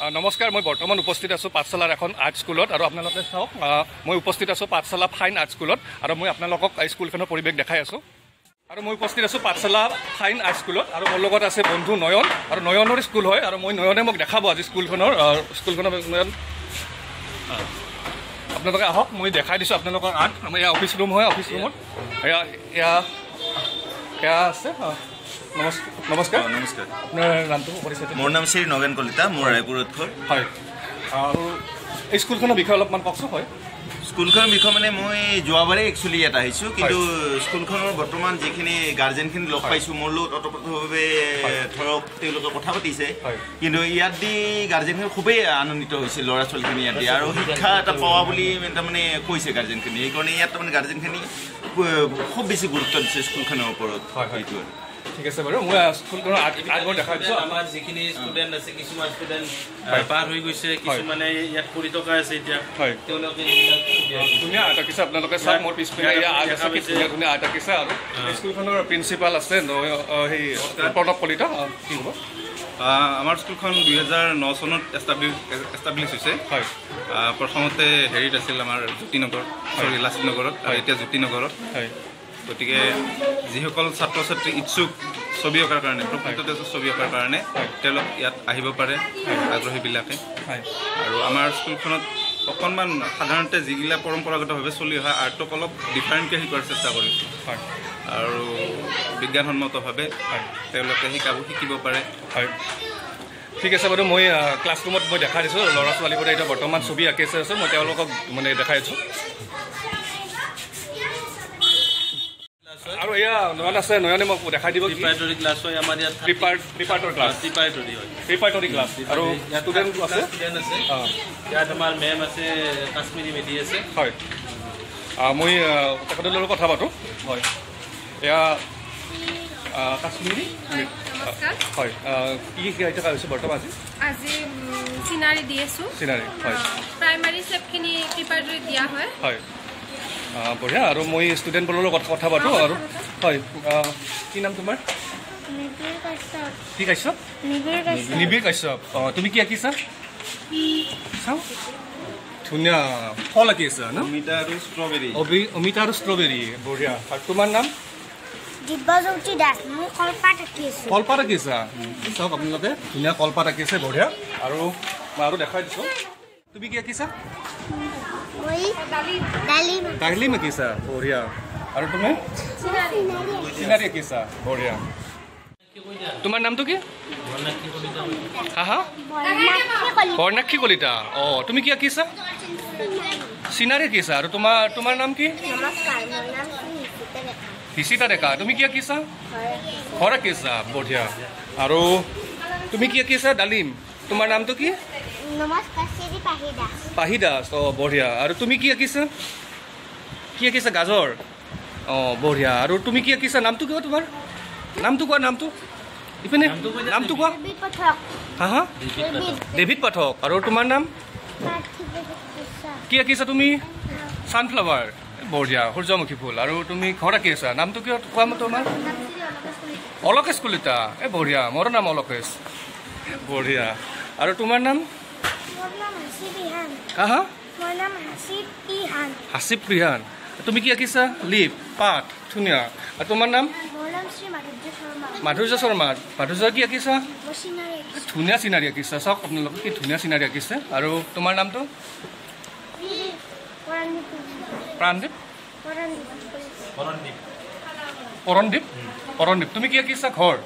নমস্কাৰ মই বৰ্তমান উপস্থিত আছোঁ পাঠশালাৰ এখন আৰ্ট স্কুলত আৰু আপোনালোকে চাওক মই উপস্থিত আছোঁ পাঠশালা ফাইন আৰ্ট স্কুলত আৰু মই আপোনালোকক স্কুলখনৰ পৰিৱেশ দেখাই আছোঁ। আৰু মই উপস্থিত আছোঁ পাঠশালা ফাইন আৰ্ট স্কুলত আৰু মোৰ লগত আছে বন্ধু নয়ন আৰু নয়নৰ স্কুল হয় আৰু মই নয়নে মোক দেখাব আজি স্কুলখনৰ স্কুলখনৰ নয়ন। আপোনালোকে আহক মই দেখাই দিছোঁ আপোনালোকৰ আৰ্ট। আমাৰ এয়া অফিচ ৰুম হয় অফিচ ৰুমত এয়া এয়া এয়া আছে আহ, নমস্কাৰ নমস্কাৰ। আপোনাৰ নামটো পৰিচয় মোৰ নাম শ্ৰী নগেন কলিতা মোৰ ৰায়পুৰত ঘৰ হয়। আৰু এই স্কুলখনৰ বিষয়ে অলপমান কওকচোন হয়। স্কুলখনৰ বিষয়ে মানে মই যোৱাবাৰে একচুৱেলি ইয়াত আহিছোঁ কিন্তু স্কুলখনৰ বৰ্তমান যিখিনি গাৰ্জেনখিনি লগ পাইছোঁ মোৰ লগত ওতপ্ৰোতভাৱে ধৰক তেওঁলোকে কথা পাতিছে। কিন্তু ইয়াত দি গাৰ্জেনখিনি খুবেই আনন্দিত হৈছে ল'ৰা ছোৱালীখিনি ইয়াত দি। আৰু শিক্ষা এটা পোৱা বুলি তাৰমানে কৈছে গাৰ্জেনখিনি সেইকাৰণে ইয়াত তাৰমানে গাৰ্জেনখিনি খুব- বেছি গুৰুত্ব দিছে স্কুলখনৰ ওপৰত। সেইটো আৰু। ঠিক আছে বাৰু মই আৰ্ট আৰ্টবোৰ দেখাই দিছোঁ আমাৰ যিখিনি ষ্টুডেণ্ট আছে কিছুমান ষ্টুডেণ্ট। পাৰ হৈ গৈছে কিছুমানে ইয়াত পঢ়ি থকা আছে এতিয়া। হয়। তেওঁলোকে এইবিলাক ছবি আঁকিছে। ধুনীয়া আৰ্ট আঁকিছে আপোনালোকে চাওক মোৰ পিছপিনে এয়া আৰ্ট আছে কি ধুনীয়া ধুনীয়া আৰ্ট আঁকিছে আৰু। এই স্কুলখনৰ প্ৰিন্সিপাল আছে নয়- আহ, সেই প্ৰণৱ কলিতা আহ, কি হ'ব? আহ, আমাৰ স্কুলখন দুহেজাৰ ন চনত এষ্টাব্লিছ এষ্টাব্লিছ হৈছে। হয়। প্ৰথমতে হেৰিত আছিল আমাৰ জ্যোতিনগৰ চৰি লাচিত নগৰত আৰু এতিয়া জ্যোতিনগৰত। হয়। গতিকে যিসকল ছাত্ৰ ছাত্ৰী ইচ্ছুক ছবি অঁকাৰ কাৰণে প্ৰকৃততে ছবি অঁকাৰ কাৰণে তেওঁলোক ইয়াত আহিব পাৰে আগ্ৰহীবিলাকে। আৰু আমাৰ স্কুলখনত অকণমান সাধাৰণতে যিবিলাক পৰম্পৰাগতভাৱে চলি অহা আৰ্টক অলপ ডিফাৰেণ্টকৈ শিকোৱাৰ চেষ্টা কৰিছোঁ। আৰু বিজ্ঞানসন্মতভাৱে তেওঁলোকে শিকাব শিকিব পাৰে। ঠিক আছে বাৰু মই ক্লাছৰুমত মই দেখাই দিছোঁ ল'ৰা ছোৱালীবোৰে এতিয়া বৰ্তমান ছবি আঁকি আছে মই তেওঁলোকক মানে দেখাই আছোঁ আৰু এয়া নয়ন আছে নয়নে মোক দেখাই দিব কি? প্ৰিপাৰেটৰী ক্লাছ হয় আমাৰ ইয়াত প্ৰিপাৰ প্ৰিপাৰটৰ ক্লাছ প্ৰিপাৰেটৰী হয়। প্ৰিপাৰটৰি ক্লাছ আৰু ইয়াত ষ্টুডেণ্ট আছে? ষ্টুডেণ্ট আছে। অঁ ইয়াত আমাৰ মেম আছে কাশ্মীৰী মেধি আছে। হয়। আহ, মই তেখেতৰ লগত কথা পাতোঁ। হয়। এয়া কাশ্মীৰী হয় কি কি শিকাই থকা হৈছে বৰ্তমান আজি? আজি চিনাৰী দি আছোঁ। চিনাৰী হয়। প্ৰাইমাৰী ষ্টেপখিনি প্ৰিপাৰেটৰীত দিয়া হয়। হয়। বঢ়িয়া আৰু মই ষ্টুডেণ্টবোৰৰ লগত কথা পাতোঁ আৰু হয় কি নাম তোমাৰ? কি কাশ্যপ? নিবিড় কাশ্যপ। অঁ তুমি কি আঁকিছা? চাওঁ। ধুনীয়া ফল আঁকি আছা ন? অমিতা আৰু ষ্ট্ৰবেৰী। অবি অমিতা আৰু ষ্ট্ৰবেৰী বঢ়িয়া। আৰু তোমাৰ নাম? দিব্যজ্যোতি দাস মই কলপাত আঁকি আছোঁ। কলপাত আঁকিছা চাওক আপোনালোকে ধুনীয়া কলপাত আঁকিছে বঢ়িয়া। আৰু মই আৰু দেখাই দিছোঁ। তুমি কি আঁকিছা? আৰু তুমি তোমাৰ নামটো কি হা হা বৰ্ণাক্ষী কলিতা অঁ তুমি কি আঁকিছা চিনাৰী আঁকিছা আৰু তোমাৰ তোমাৰ নাম কি হিচিতা ডেকা তুমি কি আঁকিছা ঘৰ আঁকিছা বঢ়িয়া আৰু তুমি কি আঁকিছা ডালিম তোমাৰ নামটো কি নমস্কাৰ শ্ৰী পাহি দাস পাহি দাস অঁ বঢ়িয়া। আৰু তুমি কি আঁকিছা? কি আঁকিছা গাজৰ? অঁ বঢ়িয়া। আৰু তুমি কি আঁকিছা? নামটো কিয় তোমাৰ? নামটো কোৱা নামটো? ইপিনে নামটো কোৱা? হা হা? ডেভিড পাঠক। আৰু তোমাৰ নাম? কি আঁকিছা তুমি? ছানফ্লাৱাৰ বঢ়িয়া সূৰ্যমুখী ফুল। আৰু তুমি ঘৰ আঁকি আছা? নামটো কিয় কোৱা তোমাৰ? অলকেশ কলিতা। এই বঢ়িয়া। মোৰ নাম অলকেশ। বঢ়িয়া। আৰু তোমাৰ নাম মোৰ নাম হাসিব ইহান হা হা মোৰ নাম হাসিব ইহান হাচিব ৰিহান তুমি কি আঁকিছা লিপ পাত ধুনীয়া আৰু তোমাৰ নাম মাধুৰ্য শৰ্মা মাধুৰ্য কি আঁকিছা ধুনীয়া চিনাৰী আঁকিছা চাওক আপোনালোকে কি ধুনীয়া চিনাৰী আঁকিছে আৰু তোমাৰ নামটো পৰাণদীপ পৰণদীপ পৰণদীপ তুমি কি আঁকিছা ঘৰ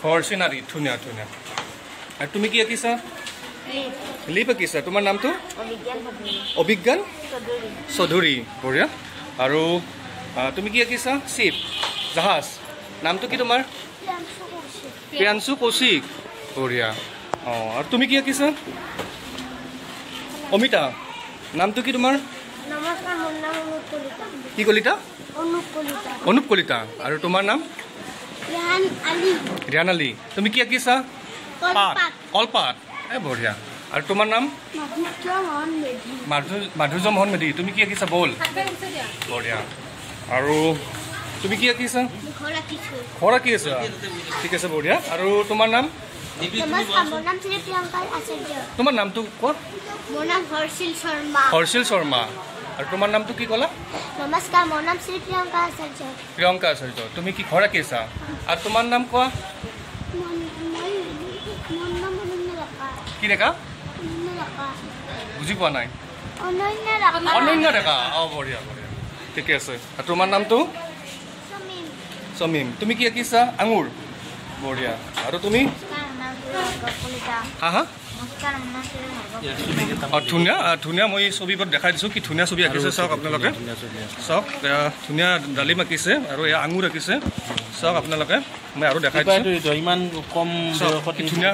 ঘৰ চিনাৰী ধুনীয়া ধুনীয়া আৰু তুমি কি আঁকিছা লিপ আঁকিছা তোমাৰ নামটো? অভিজ্ঞান চৌধুৰী বঢ়িয়া। আৰু তুমি কি আঁকিছা? চিপ জাহাজ। নামটো কি তোমাৰ? প্ৰিয়াংশু কৌশিক। বঢ়িয়া। অঁ আৰু তুমি কি আঁকিছা? অমিতা। নামটো কি তোমাৰ? কি কলিতা? অনুপ কলিতা। আৰু তোমাৰ নাম? ৰেহান ৰিয়ান আলী। তুমি কি আঁকিছা? পাত কলপাত। বঢ়িয়া। আৰু তোমাৰ নাম? মাধুৰ্য মোহন মেধি মাধু মাধুৰ্য মোহন মেধি। তুমি কি আঁকিছা? বল। বঢ়িয়া। আৰু তুমি কি আঁকিছা? ঘৰ আঁকি আছা? ঠিক আছে বঢ়িয়া। আৰু তোমাৰ নাম? তোমাৰ নামটো কোৱা নাম হৰ্ষিল শৰ্মা হৰ্ষিল শৰ্মা। আৰু তোমাৰ নামটো কি ক'লা? নমস্কাৰ মোৰ নাম শ্ৰী প্ৰিয়ংকা আচাৰ্য। প্ৰিয়ংকা আচাৰ্য। তুমি কি ঘৰ আঁকিছা? আৰু তোমাৰ নাম কোৱা মই মই- মোৰ নাম অনন্য ডেকা কি ডেকা বুজি পোৱা নাই? অনন্য ডেকা অঁ বঢ়িয়া বঢ়িয়া। ঠিকে আছে। আৰু তোমাৰ নামটো? সমীম। সমীম তুমি কি আঁকিছা? আঙুৰ। বঢ়িয়া। আৰু তুমি? হা হা? ধুনীয়া ধুনীয়া মই ছবিবোৰত দেখাই দিছোঁ। কি ধুনীয়া ছবি আঁকিছে চাওক আপোনালোকে। চাওক ধুনীয়া ডালিম আঁকিছে আৰু এয়া আঙুৰ আঁকিছে। চাওক আপোনালোকে মই আৰু দেখাই দিছোঁ। ইমান কম ধুনীয়া,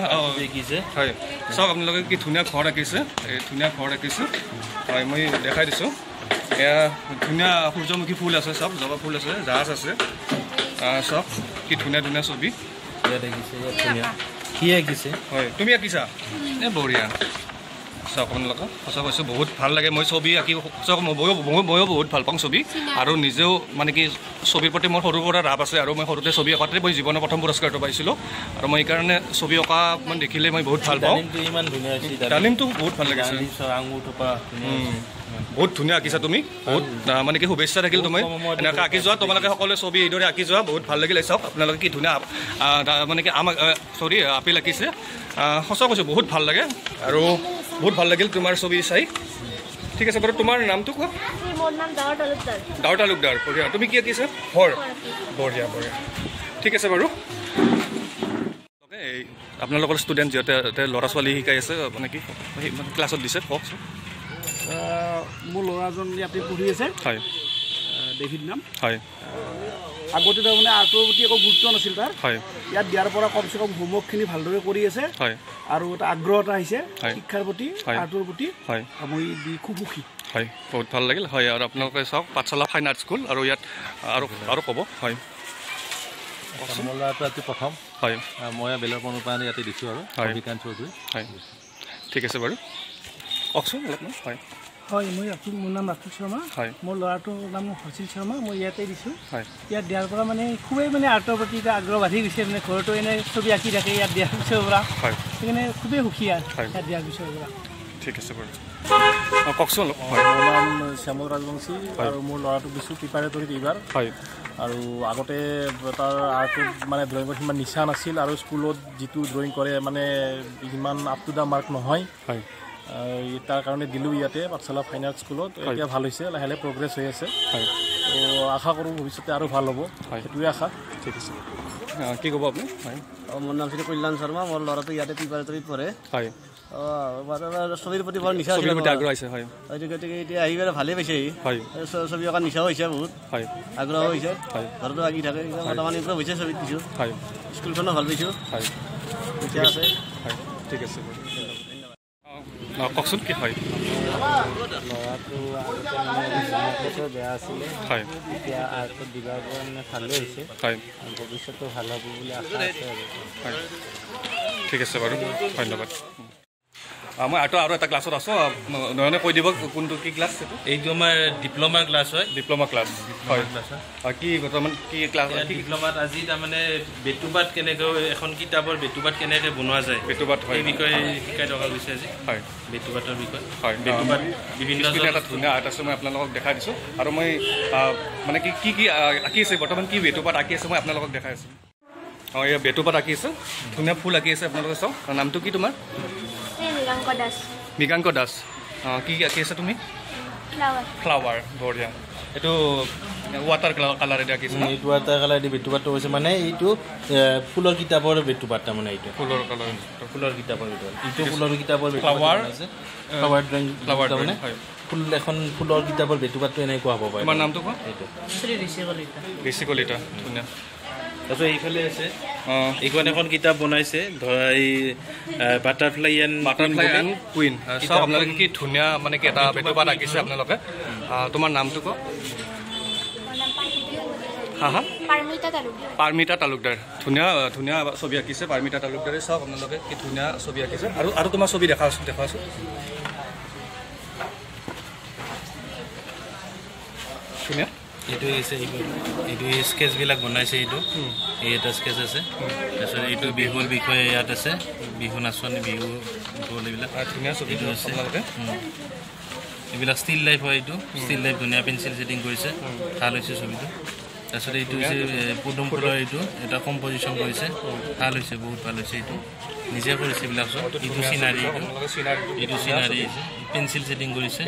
হয়। চাওক আপোনালোকে কি ধুনীয়া ঘৰ আঁকিছে এই ধুনীয়া ঘৰ আঁকিছে। হয় মই দেখাই দিছোঁ। এয়া ধুনীয়া সূৰ্যমুখী ফুল আছে চাওক জবা ফুল আছে জাহাজ আছে। চাওক কি ধুনীয়া ধুনীয়া ছবি। ইয়াত দেখিছে ইয়াত ধুনীয়া। কি আঁকিছে হয় তুমি আঁকিছা? এই বঢ়িয়া। চাওক আপোনালোকে সঁচা কৈছোঁ বহুত ভাল লাগে। মই ছবি আঁকি মই ময়ো ময়ো বহুত ভাল পাওঁ ছবি। আৰু নিজেও মানে কি ছবিৰ প্ৰতি মোৰ সৰুৰ পৰা ৰাপ আছে। আৰু মই সৰুতে ছবি অঁকাতে মই জীৱনৰ প্ৰথম পুৰস্কাৰটো পাইছিলোঁ। আৰু মই সেইকাৰণে ছবি অঁকা মানে দেখিলে মই বহুত ভাল পাওঁ। ডালিমটো বহুত ভাল লাগিছে। বহুত ধুনীয়া আঁকিছা তুমি বহুত মানে কি শুভেচ্ছা থাকিল তুমি এনেকৈ আঁকি যোৱা তোমালোকে সকলোৱে ছবি এইদৰে আঁকি যোৱা বহুত ভাল লাগিলে চাওক। আপোনালোকে কি ধুনীয়া মানে কি আমাক চৰি আপেল আঁকিছে। সঁচা কৈছোঁ বহুত ভাল লাগে আৰু বহুত ভাল লাগিল তোমাৰ ছবি চাই। ঠিক আছে বাৰু তোমাৰ নামটো কোৱা? দাৱৰ তালুকদাৰ। বঢ়িয়া। তুমি কি আঁকিছা? ঘৰ বঢ়িয়া বঢ়িয়া। ঠিক আছে বাৰু। এই আপোনালোকৰ ষ্টুডেণ্ট যিহেতু ল'ৰা ছোৱালী শিকাই আছে মানে কি ক্লাছত দিছে কওকচোন। মোৰ ল'ৰাজন ইয়াতে পঢ়ি আছে। হয়। ডেভিড নাম। হয়। আগতে তাৰমানে আৰ্টৰ প্ৰতি একো গুৰুত্ব নাছিল তাৰ। হয়। ইয়াত দিয়াৰ পৰা কমচে কম হোমৱৰ্কখিনি ভালদৰে কৰি আছে। হয়। আৰু এটা আগ্ৰহ এটা আহিছে। শিক্ষাৰ প্ৰতি হয়। আৰ্টৰ প্ৰতি। হয়। মই দি খুব সুখী। হয় বহুত ভাল লাগিল। হয় আৰু আপোনালোকে চাওক পাঠশালা ফাইন আৰ্ট স্কুল আৰু ইয়াত আৰু আৰু ক'ব। হয়। মোৰ ল'ৰাটো আজি প্ৰথম। হয়। মই বেলেগ অনুপ্ৰাণি ইয়াতে দিছোঁ আৰু। হয়। অভিকান্ত চৌধুৰী হয়। ঠিক আছে বাৰু। কওকচোন অলপমান। হয়। হয় মই ৰাতুল মোৰ নাম ৰাতুল শৰ্মা। হয়। মোৰ ল'ৰাটোৰ নাম হৰ্ষিল শৰ্মা মই ইয়াতে দিছোঁ। হয়। ইয়াত দিয়াৰ পৰা মানে খুবেই মানে আৰ্টৰ প্ৰতি এটা আগ্ৰহ বাঢ়ি গৈছে মানে ঘৰতো এনে ছবি আঁকি থাকে ইয়াত দিয়াৰ পিছৰ পৰা। হয়। সেইকাৰণে খুবেই সুখী আৰু হয়। ইয়াত দিয়াৰ পিছৰ পৰা। ঠিক আছে বাৰু। কওকচোন হয় মোৰ নাম শ্যামল ৰাজবংশী আৰু মোৰ ল'ৰাটোক দিছোঁ প্ৰিপাৰেটৰীত এইবাৰ। হয়। আৰু আগতে তাৰ আৰ্টত মানে ড্ৰয়িঙত সিমান নিচা নাছিল আৰু স্কুলত যিটো ড্ৰয়িং কৰে মানে সিমান আপ টু দ্য মাৰ্ক নহয়। হয়। তাৰ কাৰণে দিলোঁ ইয়াতে পাঠশালা ফাইন আৰ্ট স্কুলত এতিয়া ভাল হৈছে লাহে লাহে প্ৰগ্ৰেছ হৈ আছে। হয়। তো আশা কৰোঁ ভৱিষ্যতে আৰু ভাল হ'ব। সেইটোৱে আশা। ঠিক আছে। কি ক'ব আপুনি? হয়। মোৰ নাম শ্ৰী কল্যাণ শৰ্মা মোৰ ল'ৰাটো ইয়াতে প্ৰিপাৰেটৰীত পঢ়ে। হয়। ছবিৰ প্ৰতি বৰ নিচা আগ্ৰহ আছে হয়। গতিকে এতিয়া আহি পেলাই ভালেই পাইছে হয়। ছবি অঁকা নিচাও হৈছে বহুত। হয়। আগ্ৰহ হৈছে। হয়। ঘৰতো আঁকি থাকে বৰ্তমান ইম্প্ৰুভ হৈছে ছবিত হয়। স্কুলখনো ভাল পাইছোঁ। হয়। ঠিক আছে। কওকচোন কি হয়? ল'ৰাটো মানে বেয়া আছিলে হয়। এতিয়া আৰ্টত দিবাৰ মানে ভালেই হৈছে হয়। ভৱিষ্যতেও ভাল হ'ব বুলি আশা আছে আৰু। হয়। ঠিক আছে বাৰু ধন্যবাদ। মই আৰু আৰু এটা ক্লাছত আছোঁ নয়নে কৈ দিব কোনটো কি ক্লাছ সেইটো? এইটো আমাৰ ডিপ্ল'মাৰ ক্লাছ হয়। ডিপ্ল'মা ক্লাছ হয়। কি বৰ্তমান কি ক্লাছ ডিপ্ল'মাত আজি তাৰমানে বেটুপাত কেনেকৈ এখন কিতাপৰ বেটুপাত কেনেকৈ বনোৱা যায় বেটুপাত হয় এই বিষয়ে শিকাই থকা গৈছে আজি। হয়। বেটুপাতৰ বিষয়ে। হয় বেটুপাত বিভিন্ন এটা ধুনীয়া আৰ্ট আছে মই আপোনালোকক দেখাই দিছোঁ। আৰু মই মানে কি কি কি আঁকি আছে বৰ্তমান কি বেটুপাত আঁকি আছে মই আপোনালোকক দেখাই আছোঁ। অঁ এই বেটুপাত আঁকি আছে। ধুনীয়া ফুল আঁকি আছে আপোনালোকে চাওক। নামটো কি তোমাৰ? এই মৃগাংক দাস। মৃগাংক দাস। অঁ কি আঁকি আছে তুমি? ফ্লাৱাৰ ফ্লাৱাৰ বঢ়িয়া। এইটো ৱাটাৰ কালাৰ আঁকিছে ন? এইটো এটা কালাৰ দি বেটুপাতটো হৈছে মানে এইটো ফুলৰ কিতাপৰ বেটুপাত তাৰমানে এইটো। ফুলৰ কালাৰ ফুলৰ কিতাপৰ ভিতৰত ইটো ফুলৰ কিতাপৰ Flower, ফ্লাৱাৰ ড্ৰয়িং ফ্লাৱাৰ তাৰমানে হয়। ফুল এখন ফুলৰ কিতাপৰ বেটুপাতটো এনেকুৱা হ'ব পাৰে। তোমাৰ নামটো কোৱা? এইটো। বেছি কলিতা ধুনীয়া। তাৰপিছত এইফালে আছে এইখন এখন কিতাপ বনাইছে ধৰা এই butterfly and butterfly and queen. চাওক আপোনালোকে কি ধুনীয়া মানে কি এটা বেটুপাত আঁকিছে আপোনালোকে। তোমাৰ নামটো কওক? পাৰ্মিতা হা হা? পাৰ্মিতা তালুকদাৰ। ধুনীয়া ধুনীয়া ছবি আঁকিছে পাৰ্মিতা তালুকদাৰে। চাওক আপোনালোকে কি ধুনীয়া ছবি আঁকিছে। আৰু আৰু তোমাৰ ছবি দেখাচোন দেখাচোন ধুনীয়া। এইটো হৈছে এইটো এইটো স্কেচবিলাক বনাইছে এইটো। এই এটা স্কেচ আছে। তাৰপিছত এইটো বিহুৰ বিষয়ে ইয়াত আছে বিহু নাচনি বিহু এইটো আছে। এইবিলাক ষ্টিল লাইফ হয় এইটো। ষ্টিল লাইফ ধুনীয়া পেঞ্চিল ছেটিং কৰিছে। ভাল হৈছে ছবিটো। তাৰপিছত এইটো হৈছে পদুম ফুলৰ এইটো এটা কম্পজিশ্যন কৰিছে। ভাল হৈছে বহুত ভাল হৈছে এইটো। নিজে কৰিছে এইবিলাক চব। এইটো চিনাৰী এইটো। চিনাৰী এইটো। চিনাৰী পেঞ্চিল ছেটিং কৰিছে।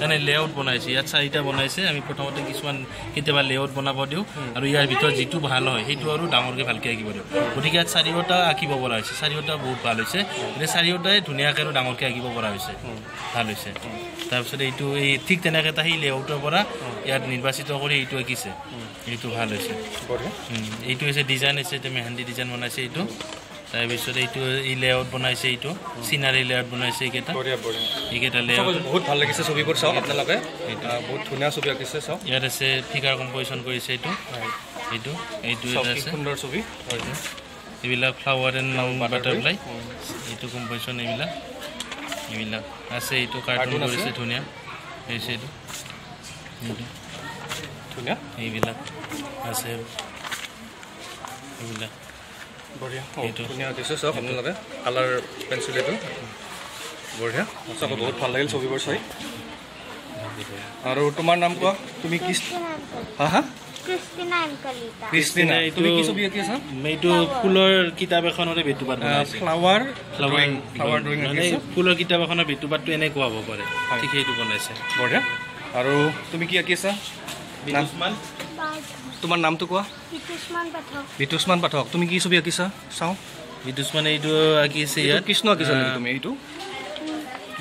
তাৰমানে লেআউট বনাইছে। ইয়াত চাৰিটা বনাইছে। আমি প্ৰথমতে কিছুমান কেতিয়াবা লেআউট বনাব দিওঁ। আৰু ইয়াৰ ভিতৰত যিটো ভাল হয় সেইটো আৰু ডাঙৰকৈ ভালকৈ আঁকিব দিওঁ। গতিকে ইয়াত চাৰিওটা আঁকিব পৰা হৈছে। চাৰিওটা বহুত ভাল হৈছে। এতিয়া চাৰিওটাই ধুনীয়াকৈ আৰু ডাঙৰকৈ আঁকিব পৰা হৈছে। ভাল হৈছে। তাৰপিছত এইটো এই ঠিক তেনেকৈ এটা সেই লেআউটৰ পৰা ইয়াত নিৰ্বাচিত কৰি এইটো আঁকিছে। এইটো ভাল হৈছে। এইটো হৈছে ডিজাইন হৈছে এইটো মেহেন্দি ডিজাইন বনাইছে এইটো। তাৰপিছত এইটো এই লেআউট বনাইছে এইটো চিনাৰী লেআউট বনাইছে এইকেইটা। এইকেইটা লেআউট বহুত ভাল লাগিছে ছবিবোৰ চাওক আপোনালোকে। বহুত ধুনীয়া ছবি আঁকিছে চাওক। ইয়াত আছে ফিগাৰ কম্পজিশ্যন কৰিছে এইটো। এইটো এইটো এটা আছে। সুন্দৰ ছবি। এইবিলাক ফ্লাৱাৰ এণ্ড বাটাৰফ্লাই। এইটো কম্পজিশ্যন এইবিলাক। এইবিলাক। আছে এইটো কাৰ্টুন? কৰিছে ধুনীয়া। হৈছে এইটো। এইটো। এইবিলাক আছে। এইবিলাক। বঢ়িয়া। ধুনীয়া আঁকিছে চাওক আপোনালোকে। কালাৰ পেঞ্চিল এইটো। বঢ়িয়া। চাওক বহুত ভাল লাগিল ছবিবোৰ চাই। আৰু তোমাৰ নাম কোৱা? তুমি কি হা হা? ক্ৰিষ্টিনা এংকলিতা ক্ৰিষ্টিনা এইটো- তুমি কি ছবি আঁকি আছা? এইটো ফুলৰ কিতাপ এখনৰে বেটুপাত বনাইছে। Flower flower drawing flower drawing মানে আঁকিছে। ফুলৰ কিতাপ এখনৰ বেটুপাতটো এনেকুৱা হ'ব পাৰে। ঠিক সেইটো বনাইছে। বঢ়িয়া। আৰু তুমি কি আঁকি আছা? নাম- তোমাৰ নামটো কোৱা? পিতুষ্মান পাঠক। তুমি কি ছবি আঁকিছা? চাওঁ। বিদুষ মানে এইটো আঁকিছে ইয়াত। কৃষ্ণ আঁকিছা নেকি তুমি? এইটো?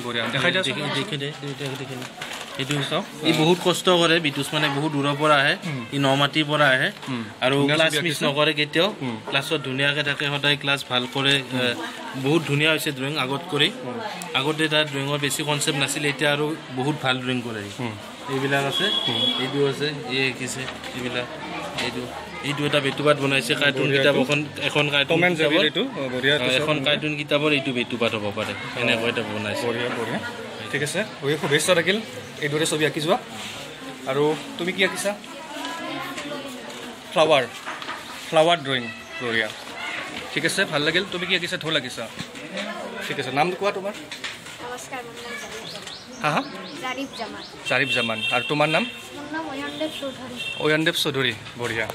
বঢ়িয়া। দেখাই দিয়া দেখি- দেখি দে, দেখি দে, দেখি। দে। এইটো চাওক ই বহুত কষ্ট কৰে। বিদুষ মানে বহুত দূৰৰ পৰা আহে। ই নমাটিৰ পৰা আহে। আৰু ক্লাছ মিছ। নকৰে কেতিয়াও। ক্লাছত ধুনীয়াকৈ থাকে। সদায় ক্লাছ ভাল কৰে। বহুত ধুনীয়া হৈছে ড্ৰয়িং আগত কৰি আগতে তাৰ ড্ৰয়িঙৰ বেছি কনচেপ্ট নাছিলে। এতিয়া আৰু বহুত ভাল ড্ৰয়িং কৰে। এইবিলাক আছে। এইটো আছে এই শিকিছে এইবিলাক। এইটো এইটো এটা বেটুপাত বনাইছে কাৰ্টুন কিতাপ। এখন এখন কাৰ্টুন এখন কাৰ্টুন কিতাপৰ এইটো বেটুপাত হ'ব পাৰে। এনেকুৱা এটা বনাইছে। বঢ়িয়া বঢ়িয়া। ঠিক আছে। বঢ়িয়া শুভেচ্ছা থাকিল। এইদৰে ছবি আঁকি যোৱা আৰু তুমি কি আঁকিছা? ফ্লাৱাৰ ফ্লাৱাৰ ড্ৰয়িং বঢ়িয়া। ঠিক আছে ভাল লাগিল। তুমি কি আঁকিছা? ঢোল আঁকিছা? ঠিক আছে। নামটো কোৱা তোমাৰ। নমস্কাৰ হা? হা জাৰিফ জামান। আৰু তোমাৰ নাম? অয়নদেৱ চৌধুৰী। অয়নদেৱ চৌধুৰী। বঢ়িয়া।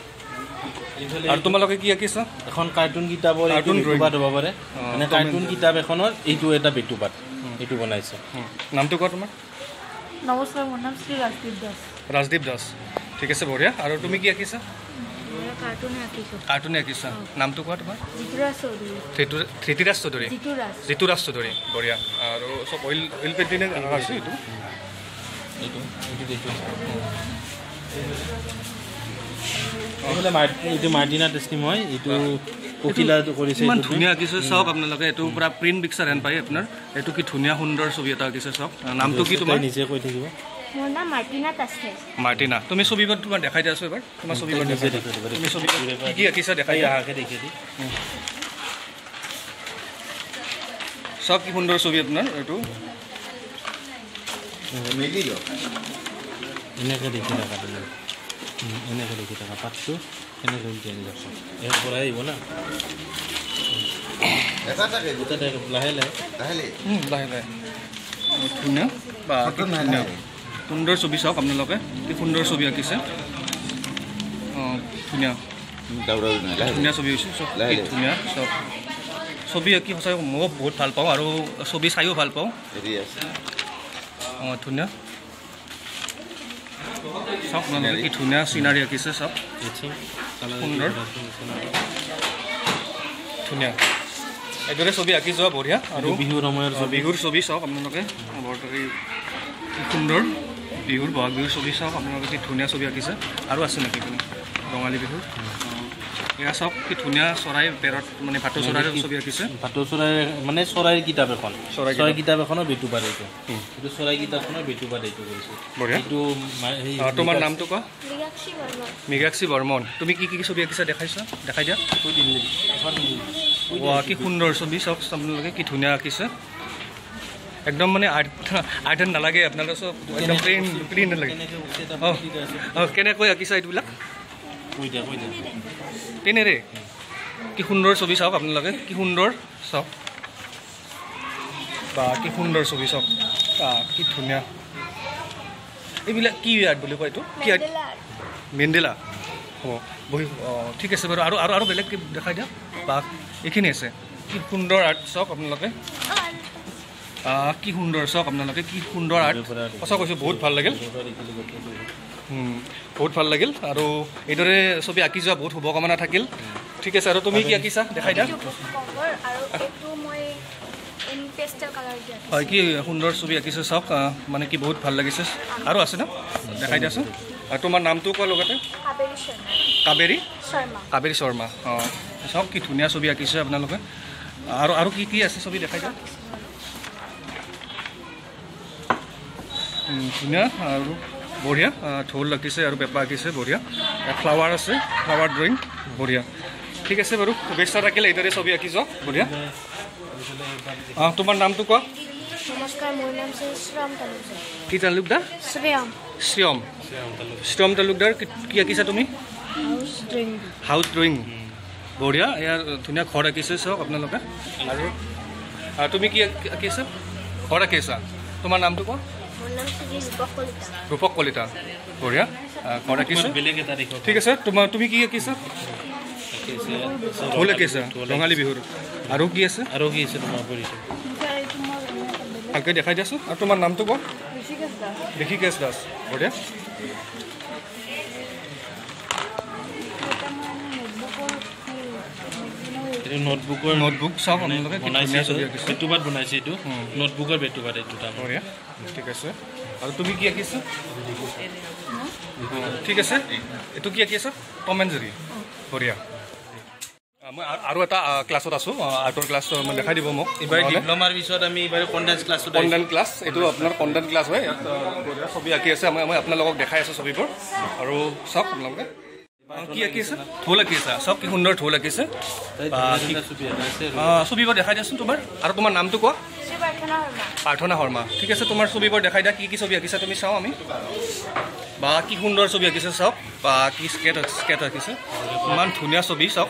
আৰু তোমালোকে কি আঁকিছা? এখন কাৰ্টুন কিতাপৰ এইটো কাৰ্টুন drawing। বেটুপাত হ'ব পাৰে। অ, মানে কাৰ্টুন and কিতাপ এখনৰ এইটো এটা বেটুপাত। এইটো বনাইছে। নামটো কোৱা তোমাৰ? নমস্কাৰ মোৰ নাম শ্ৰী ৰাজদীপ দাস। ৰাজদীপ দাস। ঠিক আছে বঢ়িয়া। আৰু তুমি কি আঁকিছা? কাৰ্টুনে আঁকিছোঁ। নামটো কোৱা তোমাৰ? ধৃতিৰাজ চৌধুৰী। জিতুৰাজ। ঋতুৰাজ চৌধুৰী বঢ়িয়া। আৰু চব অইল অইল পেইণ্টিঙে হৈছে এইটো? এইটো এইটো এইটো এইফালে মাৰ- এইটো মাৰ্টিনা টেষ্টিম হয় এইটো পখিলা কৰিছে ইমান এইটো। ধুনীয়া আঁকিছে চাওক আপোনালোকে এইটো পূৰা প্ৰিণ্ট পিকচাৰ হেন পায় আপোনাৰ। এইটো কি ধুনীয়া সুন্দৰ ছবি এটা আঁকিছে চাওক নামটো কি তোমাৰ? নিজে কৈ থাকিব। মোৰ নাম মাৰ্টিনা তাছে মাৰ্টিনা তুমি ছবিখন তোমাৰ দেখাই দিয়াছো এবাৰ। তোমাৰ ছবিখন দেখাই দিব তুমি ছবিখন কি কি আঁকিছা? দেখাই দিয়া। আহাকে দেখি দি চাওক কি সুন্দৰ ছবি আপোনাৰ এইটো। মিলি দিয়ক। এনেকৈ দেখি থাকা তুমি। এনেকৈ দেখি থাকা। পাতটো এনেকৈ আনি যাওক ইয়াৰ পৰাই আহিব না? লাহে লাহে। লাহে লাহে। লাহে বহুত ধুনীয়া। বা কি ধুনীয়া। সুন্দৰ ছবি চাওক আপোনালোকে। কি সুন্দৰ ছবি আঁকিছে। অঁ ধুনীয়া। ধুনীয়া ছবি হৈছে চব লাহে কি লাহে। ধুনীয়া চব। ছবি আঁকি সঁচাই ময়ো বহুত ভাল পাওঁ আৰু ছবি চাইও ভাল পাওঁ। অঁ ধুনীয়া। চাওক আপোনালোকে কি ধুনীয়া চিনাৰী আঁকিছে চাওক। সুন্দৰ। ধুনীয়া এইদৰে ছবি আঁকি যোৱা বঢ়িয়া। আৰু বিহুৰ সময়ৰ বিহুৰ ছবি চাওক আপোনালোকে। কি সুন্দৰ। বিহুৰ বহাগ বিহুৰ ছবি চাওক আপোনালোকে কি ধুনীয়া ছবি আঁকিছে। আৰু আছে নেকি কোনো? ৰঙালী বিহুৰ অ, এয়া চাওক কি ধুনীয়া চৰাই পেৰত মানে ভাটৌ চৰাইৰ ছবি আঁকিছে। ভাটৌ চৰাইৰ মানে চৰাইৰ কিতাপ এখন। চৰাই চৰাই কিতাপ। এখনৰ বেটুপাত এইটো। এইটো চৰাই কিতাপখনৰ বেটুপাত এইটো কৰিছে। এইটো তোমাৰ নামটো কোৱা? মৃগাক্ষী বৰ্মন। তুমি কি কি কি ছবি আঁকিছা দেখাইছা? দেখাই দিয়া। কৈ দিম নেকি? এখন ৱা কি সুন্দৰ ছবি। চাওক আপোনালোকে কি ধুনীয়া আঁকিছে। একদম মানে আৰ্ট নালাগে আপোনালোকে চব একদম প্লেইন প্লেইন নালাগে। অঁ। অঁ কেনেকৈ আঁকিছা এইবিলাক কৈ তেনেৰে কি সুন্দৰ ছবি চাওক আপোনালোকে কি সুন্দৰ চাওক। বা কি সুন্দৰ ছবি চাওক। বা কি ধুনীয়া। এইবিলাক কি আৰ্ট বুলি কয় এইটো? কি আৰ্ট? মেণ্ডেলা হ'ব বহি অঁ ঠিক আছে বাৰু। আৰু আৰু আৰু বেলেগ কি দেখাই দিয়া বা এইখিনি আছে। কি সুন্দৰ আৰ্ট চাওক আপোনালোকে। কি সুন্দৰ চাওক আপোনালোকে কি সুন্দৰ আৰ্ট সঁচা কৈছোঁ বহুত ভাল লাগিল। বহুত ভাল লাগিল। আৰু এইদৰে ছবি আঁকি যোৱা বহুত শুভকামনা থাকিল। ঠিক আছে আৰু তুমি কি আঁকিছা? দেখাই দিয়া। হয় কি সুন্দৰ ছবি আঁকিছে চাওক মানে কি বহুত ভাল লাগিছে। আৰু আছে ন? দেখাই দিয়াচোন। আৰু তোমাৰ নামটো কোৱা লগতে? কাবেৰী কাবেৰী শৰ্মা অঁ। চাওক কি ধুনীয়া ছবি আঁকিছে আপোনালোকে। আৰু আৰু কি কি আছে ছবি? দেখাই দিয়া। ধুনীয়া আৰু বঢ়িয়া ঢোল আঁকিছে আৰু পেপা আঁকিছে বঢ়িয়া। ফ্লাৱাৰ আছে ফ্লাৱাৰ ড্ৰয়িং বঢ়িয়া। ঠিক আছে বাৰু শুভেচ্ছা থাকিলে এইদৰে ছবি আঁকি যাওক বঢ়িয়া। অঁ তোমাৰ নামটো কোৱা? নমস্কাৰ মোৰ নাম শ্ৰী শ্ৰীৰাম তালুকদাৰ। কি তালুকদাৰ? শ্ৰীৰাম। শ্ৰিয়ম শ্ৰিয়ম তালুকদাৰ কি আঁকিছা তুমি? হাউচ ড্ৰয়িং বঢ়িয়া ইয়াৰ ধুনীয়া ঘৰ আঁকিছে চাওক আপোনালোকে। আৰু তুমি কি আঁকি- আঁকিছা? ঘৰ আঁকিছা। তোমাৰ নামটো কোৱা? ৰূপক কলিতা বঢ়িয়া। ঘৰ আঁকিছে? ঠিক আছে তোমাৰ তুমি কি আঁকিছা? ঢোল আঁকিছা ৰঙালী বিহুৰ। আৰু কি আছে? আৰু কি আছে তোমাৰ পৰিচয় ভালকৈ দেখাই দিয়াচোন। আৰু তোমাৰ নামটো কোৱা? ঋষিকেশ দাস। বঢ়িয়া। নোটবুকৰ নোটবুক চাওক আপোনালোকে এইটো। বনাইছে এইটো। নোটবুকৰ বেটুপাত এইটো তাৰ বঢ়িয়া ঠিক আছে। আৰু তুমি কি আঁকিছা? ঠিক আছে। এইটো কি আঁকি আছা? Tom and Jerry. বঢ়িয়া। মই আৰু এটা ক্লাছত আছোঁ। আৰ্টৰ ক্লাছ মানে দেখাই দিব মোক। এইবাৰ? ডিপ্ল'মাৰ পিছত আমি এইবাৰ কণ্ডেন্স ক্লাছত কণ্ডেণ্ট ক্লাছ এইটো আপোনাৰ কণ্ডেণ্ট ক্লাছ হয়। ইয়াত ছবি আঁকি আছে। মই আপোনালোকক দেখাই আছোঁ ছবিবোৰ। আৰু চাওক আপোনালোকে। কি আঁকি আছে ঢোল আঁকি আছা চাওক কি সুন্দৰ ঢোল আঁকিছে আছে ছবিবোৰ দেখাই দিয়াচোন তোমাৰ আৰু তোমাৰ নামটো কোৱা প্ৰাৰ্থনা শৰ্মা ঠিক আছে তোমাৰ ছবিবোৰ দেখাই দিয়া কি কি ছবি আঁকিছা তুমি চাওঁ আমি বা কি সুন্দৰ ছবি আঁকিছে চাওক বা কি স্কেট স্কেট আঁকিছে ইমান ধুনীয়া ছবি চাওক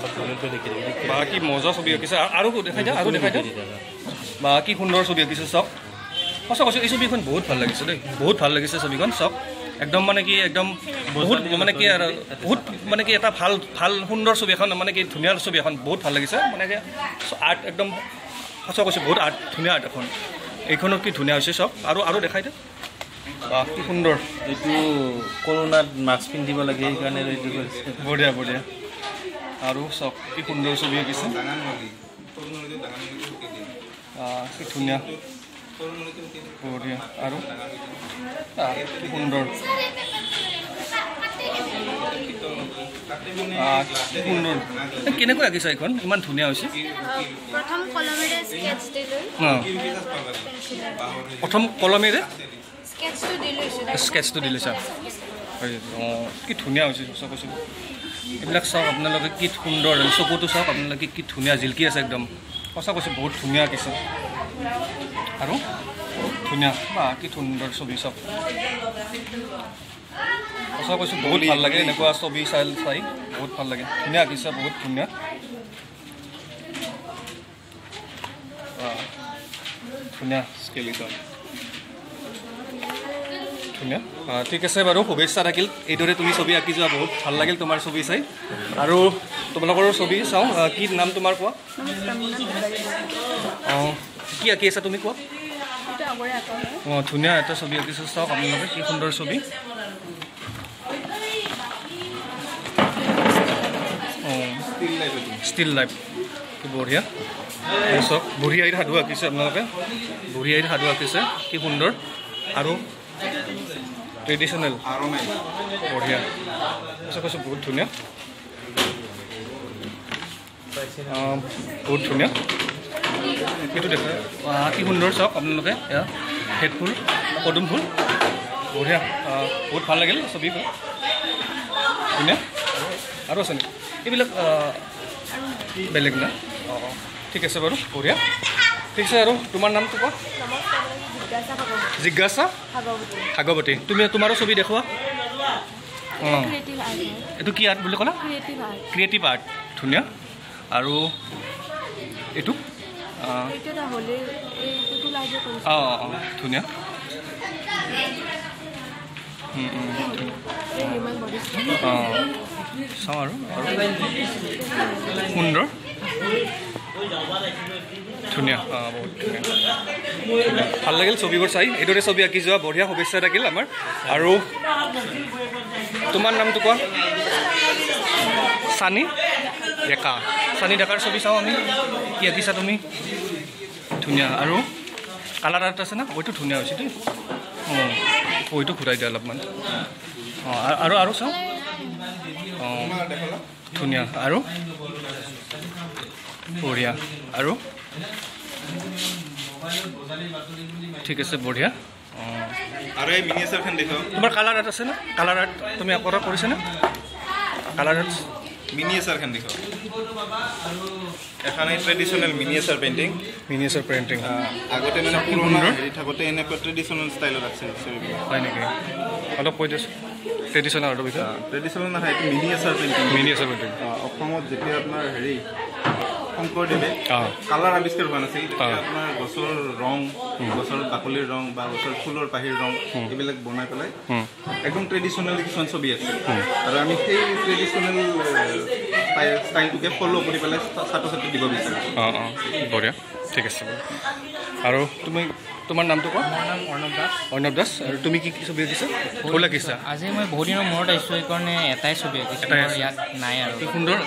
বা কি মজা ছবি আঁকিছে আৰু- আৰু দেখাই দিয়া আৰু দেখাই দিয়া বা কি সুন্দৰ ছবি আঁকিছে চাওক সঁচা কৈছোঁ এই ছবিখন বহুত ভাল লাগিছে দেই বহুত ভাল লাগিছে ছবিখন চাওক একদম মানে কি একদম বহুত মানে কি আৰু বহুত মানে কি এটা ভাল ভাল সুন্দৰ ছবি এখন মানে কি ধুনীয়া ছবি এখন বহুত ভাল লাগিছে মানে কি আৰ্ট একদম সঁচা কৈছোঁ বহুত আৰ্ট ধুনীয়া আৰ্ট এখন। এইখনত কি ধুনীয়া হৈছে চাওক আৰু আৰু দেখাই দিয়া বা কি সুন্দৰ। এইটো কৰোণাত মাস্ক পিন্ধিব লাগে সেইকাৰণে এইটো কৰিছে। বঢ়িয়া বঢ়িয়া। আৰু চাওক কি সুন্দৰ ছবি আঁকিছে। কি ধুনীয়া। বঢ়িয়া আৰু কি সুন্দৰ সুন্দৰ কেনেকৈ আঁকিছা এইখন ইমান ধুনীয়া হৈছে প্ৰথম কলমেৰে স্কেটছ দিলোঁ অঁ স্কেটছটো কি ধুনীয়া হৈছে সঁচা কৈছোঁ এইবিলাক চাওক আপোনালোকে কি সুন্দৰ আৰু চকুটো চাওক আপোনালোকে কি ধুনীয়া জিলকি আছে একদম সঁচা কৈছোঁ বহুত ধুনীয়া আঁকিছে আৰু ধুনীয়া বা কি সুন্দৰ ছবি চাওক সঁচা কৈছোঁ বহুত ভাল লাগে এনেকুৱা ছবি চাই চাই বহুত ভাল লাগে ধুনীয়া আঁকিছে বহুত ধুনীয়া বাহ, ধুনীয়া ধুনীয়া অঁ, ঠিক আছে বাৰু শুভেচ্ছা থাকিল এইদৰে তুমি ছবি আঁকি যোৱা বহুত ভাল লাগিল তোমাৰ ছবি চাই। আৰু তোমালোকৰো ছবি চাওঁ। কি নাম তোমাৰ কোৱা? অঁ কি আঁকি আছা তুমি কোৱা? অঁ ধুনীয়া এটা ছবি আঁকিছে চাওক আপোনালোকে কি সুন্দৰ ছবি। ষ্টিল লাইফ কি বঢ়িয়া। চাওক বুঢ়ী আইৰ সাধু আঁকিছে আপোনালোকে। বুঢ়ী আইৰ সাধু আঁকিছে কি সুন্দৰ। আৰু ট্ৰেডিশ্যনেল বঢ়িয়া। কৈছোঁ কৈছোঁ বহুত ধুনীয়া। বহুত ধুনীয়া। সেইটো দেখা কি সুন্দৰ চাওক আপোনালোকে এয়া হেড ফুল পদুম ফুল। বঢ়িয়া বহুত ভাল লাগিল ধুনীয়া আৰু আছে নেকি এইবিলাক বেলেগ না? অঁ অঁ ঠিক আছে বাৰু বঢ়িয়া। ঠিক আছে আৰু তোমাৰ নামটো কোৱা? জিজ্ঞাসা ভাগৱতী। তুমি তোমাৰো ছবি দেখুওৱা? অঁ। এইটো কি আৰ্ট বুলি ক'লা? ক্ৰিয়েটিভ আৰ্ট ধুনীয়া। আৰু এইটো? অঁ অঁ ধুনীয়া অঁ চাওঁ আৰু সুন্দৰ ধুনীয়া অঁ বহুত ধুনীয়া ধুনীয়া। ভাল লাগিল ছবিবোৰ চাই। এইদৰে ছবি আঁকি যোৱা বঢ়িয়া শুভেচ্ছা থাকিল আমাৰ। আৰু তোমাৰ নামটো কোৱা? চানি? ডেকা চানি ডেকাৰ ছবি চাওঁ আমি কি আঁকিছা তুমি ধুনীয়া আৰু কালাৰ আৰ্ট আছে না বৈটো ধুনীয়া হৈছে দেই অঁ বৈটো ঘূৰাই দিয়া অলপমান অঁ আৰু আৰু চাওঁ অঁ ধুনীয়া আৰু বঢ়িয়া আৰু ঠিক আছে বঢ়িয়া অঁ আৰু এই মিনিয়েচাৰখন দেখুৱাওক তোমাৰ কালাৰ আৰ্ট আছে না কালাৰ আৰ্ট তুমি কৰিছানে কালাৰ আৰ্ট মিনিয়েচাৰখন দেখুৱাওক এখন এই traditional miniature painting miniature painting আগতে মানে পুৰণা। হেৰি থাকোঁতে এনেকুৱা ট্ৰেডিশ্যনেল ষ্টাইলত আছে ছবিবিলাক হয় নেকি অলপ কৈ দিছোঁ ট্ৰেডিশ্যনেল আৰ্টৰ বিষয়ে ট্ৰেডিশ্যনেল নহয় এইটো মিনিয়েচাৰ পেইণ্টিং মিনিয়েচাৰ পেইণ্টিং অসমত যেতিয়া আপোনাৰ হেৰি শংকৰদেৱে কালাৰ আৱিষ্কাৰ হোৱা নাছিল। আপোনাৰ গছৰ ৰং গছৰ বাকলিৰ ৰং বা গছৰ ফুলৰ পাহিৰ ৰং এইবিলাক বনাই পেলাই। একদম ট্ৰেডিশ্যনেল কিছুমান ছবি আছে। আৰু আমি সেই ট্ৰেডিশ্যনেল ষ্টাইলটোকে ফ'ল' কৰি পেলাই ছাত্ৰ ছাত্ৰীক দিব বিচাৰোঁ। অঁ অঁ। বঢ়িয়া। ঠিক আছে বাৰু। আৰু তুমি তোমাৰ নামটো কোৱা? মোৰ নাম অৰ্ণৱ দাস। অৰ্ণৱ দাস আৰু তুমি কি কি ছবি আঁকিছা ফুল আঁকিছা আজি মই বহুত দিনৰ মূৰত আহিছোঁ সেইকাৰণে এটাই ছবি আঁকিছোঁ। ইয়াত নাই আৰু। কি সুন্দৰ।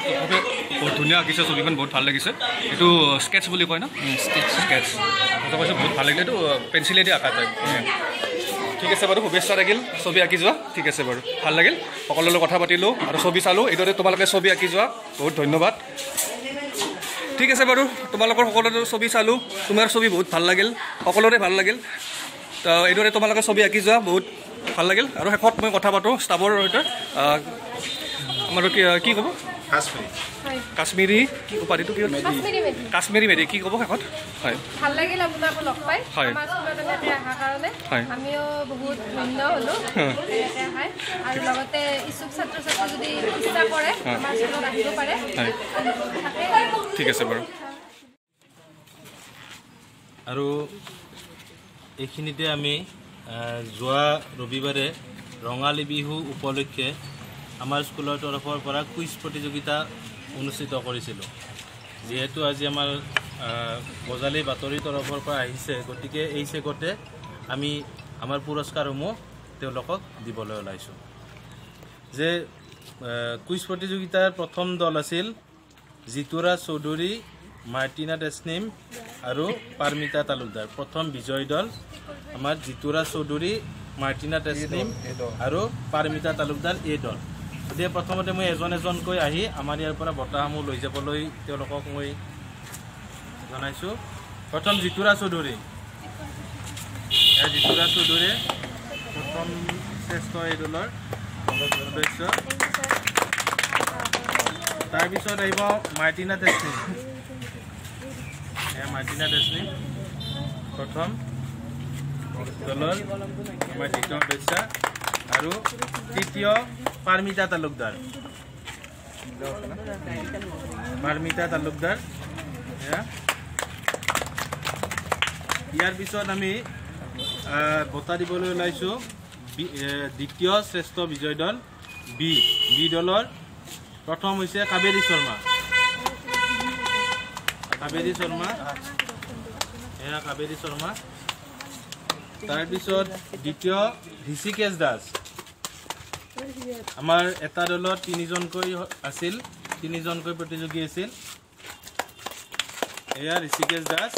বহুত ধুনীয়া আঁকিছে ছবিখন বহুত ভাল লাগিছে। এইটো স্কেটছ বুলি কয় ন? স্কেটছ স্কেটছ কৈছে বহুত ভাল লাগিলে। এইটো পেঞ্চিলেদি আঁকা টাইপ ঠিক আছে বাৰু শুভেচ্ছা থাকিল। ছবি আঁকি যোৱা। ঠিক আছে বাৰু। ভাল লাগিল। সকলোৰে লগত কথা পাতিলোঁ আৰু ছবি চালোঁ। এইদৰে তোমালোকে ছবি আঁকি যোৱা। বহুত ধন্যবাদ। ঠিক আছে বাৰু তোমালোকৰ সকলোৰে ছবি চালোঁ। তোমাৰ ছবি বহুত ভাল লাগিল। সকলোৰে ভাল লাগিল। তো এইদৰে তোমালোকে ছবি আঁকি যোৱা বহুত ভাল লাগিল। আৰু শেষত মই কথা পাতোঁ ষ্টাফৰ সৈতে। আমাৰ কি কি ক'ব? কাশ্মীৰী। কি উপাধিটো কি? কাশ্মীৰী মেধি। কি ক'ব শেষত? হয়। ভাল লাগিল আপোনাকো লগ পাই। হয়। আমাৰ স্কুলত এনেকৈ অহাৰ কাৰণে হয়। আমিও বহুত ধন্য হ'লোঁ। হয়। এনেকৈ আহাৰ আৰু লগতে ইচ্ছুক ছাত্ৰ ছাত্ৰী যদি ইচ্ছা কৰে হয়। আমাৰ স্কুলত আহিব পাৰে। হয়। থাকে ঠিক আছে বাৰু। আৰু এইখিনিতে আমি যোৱা ৰবিবাৰে ৰঙালী বিহু উপলক্ষে আমাৰ স্কুলৰ তৰফৰ পৰা কুইজ প্ৰতিযোগিতা অনুষ্ঠিত কৰিছিলোঁ। যিহেতু আজি আমাৰ বজালী বাতৰিৰ তৰফৰ পৰা আহিছে গতিকে এই চেগতে আমি আমাৰ পুৰস্কাৰসমূহ তেওঁলোকক দিবলৈ ওলাইছোঁ। যে কুইজ প্ৰতিযোগিতাৰ প্ৰথম দল আছিল জিতুৰা চৌধুৰী মাৰ্টিনা তেছনিম আৰু পাৰ্মিতা তালুকদাৰ। প্ৰথম বিজয়ী দল আমাৰ জিতুৰা চৌধুৰী মাৰ্টিনা তেছনিম আৰু পাৰ্মিতা তালুকদাৰ এই দল। গতিকে প্ৰথমতে মই এজন এজনকৈ আহি আমাৰ ইয়াৰ পৰা বঁটাসমূহ লৈ যাবলৈ তেওঁলোকক মই জনাইছোঁ। প্ৰথম জিতুৰা চৌধুৰী। জিতুৰা চৌধুৰী প্ৰথম শ্ৰেষ্ঠ এই দলৰ সদস্য। তাৰপিছত আহিব মাৰ্টিনা তেছনিম এয়া মাৰ্টিনা তেছনিম প্ৰথম দলৰ আমাৰ দ্বিতীয় সদস্য আৰু তৃতীয় পাৰ্মিতা তালুকদাৰ। পাৰ্মিতা তালুকদাৰ। ইয়াৰ পিছত আমি বঁটা দিবলৈ ওলাইছোঁ। দ্বিতীয় শ্ৰেষ্ঠ বিজয় দল বি। বি দলৰ প্ৰথম হৈছে কাবেৰী শৰ্মা। কাবেৰী শৰ্মা। এয়া কাবেৰী শৰ্মা। তাৰপিছত দ্বিতীয় ঋষিকেশ দাস। আমাৰ এটা দলত তিনিজনকৈ আছিল তিনিজনকৈ প্ৰতিযোগী আছিল। এয়া ঋষিকেশ দাস।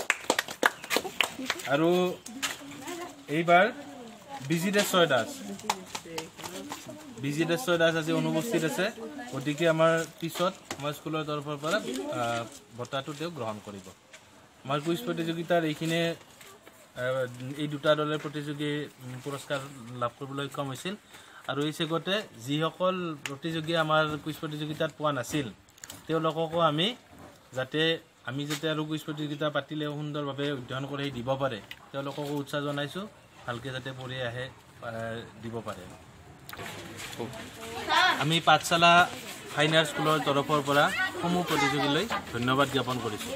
আৰু এইবাৰ বিজিতেশ্বৰ দাস। বিজিতেশ্বৰ দাস আজি অনুপস্থিত আছে। গতিকে আমাৰ পিছত আমাৰ স্কুলৰ তৰফৰ পৰা বঁটাটো তেওঁ গ্ৰহণ কৰিব। আমাৰ কুইজ প্ৰতিযোগিতাৰ এইখিনিয়ে আহ, এই দুটা দলে প্ৰতিযোগী পুৰস্কাৰ লাভ কৰিবলৈ সক্ষম হৈছিল। আৰু এই চেগতে যিসকল প্ৰতিযোগীয়ে আমাৰ কুইজ প্ৰতিযোগিতাত পোৱা নাছিল তেওঁলোককো আমি যাতে আমি যাতে আৰু কুইজ প্ৰতিযোগিতা পাতিলে সুন্দৰভাৱে অধ্যয়ন কৰি দিব পাৰে তেওঁলোককো উৎসাহ জনাইছোঁ ভালকৈ যাতে পঢ়ি আহ, দিব পাৰে। আমি পাঠশালা ফাইন আৰ্ট স্কুলৰ তৰফৰ পৰা সমূহ প্ৰতিযোগীলৈ ধন্যবাদ জ্ঞাপন কৰিছোঁ।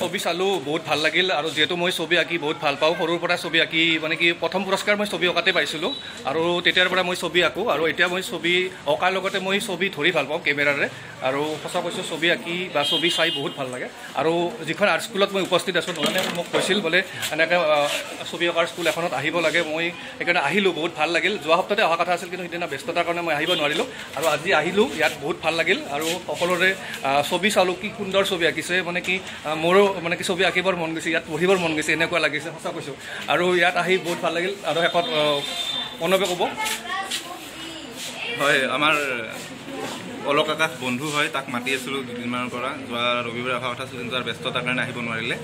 ছবি চালোঁ বহুত ভাল লাগিল। আৰু যিহেতু মই ছবি আঁকি বহুত ভাল পাওঁ সৰুৰ পৰা ছবি আঁকি মানে কি প্ৰথম পুৰস্কাৰ মই ছবি অঁকাতে পাইছিলোঁ। আৰু তেতিয়াৰ পৰা মই ছবি আঁকো আৰু এতিয়া মই ছবি অঁকাৰ লগতে মই ছবি ধৰি ভাল পাওঁ কেমেৰাৰে। আৰু সঁচা কৈছোঁ ছবি আঁকি বা ছবি চাই বহুত ভাল লাগে। আৰু যিখন আৰ্ট স্কুলত মই উপস্থিত আছোঁ মানে মোক কৈছিল বোলে এনেকৈ ছবি অঁকাৰ স্কুল এখনত আহিব লাগে। মই সেইকাৰণে আহিলোঁ বহুত ভাল লাগিল। যোৱা সপ্তাহতে অহা কথা আছিল কিন্তু সিদিনা ব্যস্ততাৰ কাৰণে মই আহিব নোৱাৰিলোঁ। আৰু আজি আহিলোঁ ইয়াত বহুত ভাল লাগিল। আৰু সকলোৰে ছবি চালোঁ কি সুন্দৰ ছবি আঁকিছে মানে কি আহ, মোৰো মানে কি ছবি আঁকিবৰ মন গৈছে ইয়াত পঢ়িবৰ মন গৈছে এনেকুৱা লাগিছে সঁচা কৈছোঁ। আৰু ইয়াত আহি বহুত ভাল লাগিল আৰু শেষত প্ৰণৱে ক'ব। হয় আমাৰ অলক আকাশ বন্ধু হয় তাক মাতি আছিলোঁ দুদিনমানৰ পৰা। যোৱা ৰবিবাৰে অহা কথা আছিল কিন্তু তাৰ ব্যস্ততাৰ কাৰণে আহিব নোৱাৰিলে।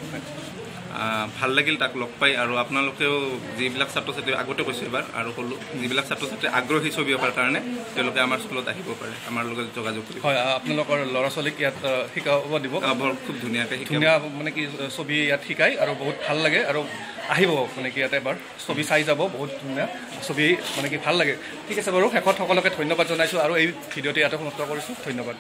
ভাল লাগিল তাক লগ পাই আৰু আপোনালোকেও যিবিলাক ছাত্ৰ ছাত্ৰী আগতে কৈছোঁ এবাৰ আৰু ক'লোঁ যিবিলাক ছাত্ৰ ছাত্ৰী আগ্ৰহী ছবি অঁকাৰ কাৰণে তেওঁলোকে আমাৰ স্কুলত আহিব পাৰে আমাৰ লগত যোগাযোগ কৰিব। হয় আপোনালোকৰ ল'ৰা ছোৱালীক ইয়াত শিকাব দিব। বৰ খুব ধুনীয়াকৈ ধুনীয়া মানে কি ছবি ইয়াত শিকায় আৰু বহুত ভাল লাগে আৰু আহিব মানে কি ইয়াতে এবাৰ। ছবি চাই যাব বহুত ধুনীয়া ছবি মানে কি ভাল লাগে। ঠিক আছে বাৰু শেষত সকলোকে ধন্যবাদ জনাইছোঁ আৰু এই ভিডিঅ'টো ইয়াতে সমাপ্ত কৰিছোঁ। ধন্যবাদ।